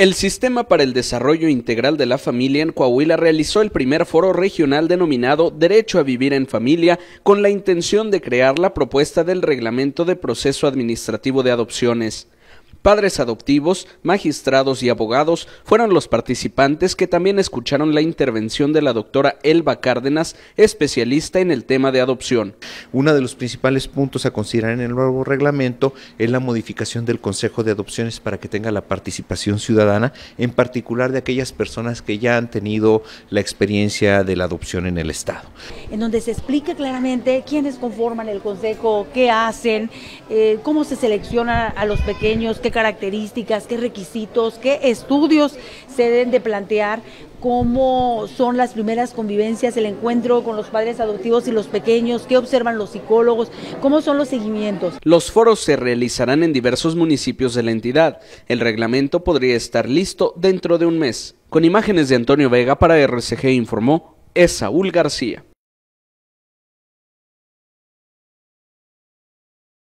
El Sistema para el Desarrollo Integral de la Familia en Coahuila realizó el primer foro regional denominado Derecho a Vivir en Familia con la intención de crear la propuesta del Reglamento de Proceso Administrativo de Adopciones. Padres adoptivos, magistrados y abogados fueron los participantes que también escucharon la intervención de la doctora Elba Cárdenas, especialista en el tema de adopción. Uno de los principales puntos a considerar en el nuevo reglamento es la modificación del Consejo de Adopciones para que tenga la participación ciudadana, en particular de aquellas personas que ya han tenido la experiencia de la adopción en el Estado. En donde se explique claramente quiénes conforman el Consejo, qué hacen, eh, cómo se selecciona a los pequeños, qué características, qué requisitos, qué estudios se deben de plantear, cómo son las primeras convivencias, el encuentro con los padres adoptivos y los pequeños, qué observan los psicólogos, cómo son los seguimientos. Los foros se realizarán en diversos municipios de la entidad. El reglamento podría estar listo dentro de un mes. Con imágenes de Antonio Vega para RCG informó, es Saúl García.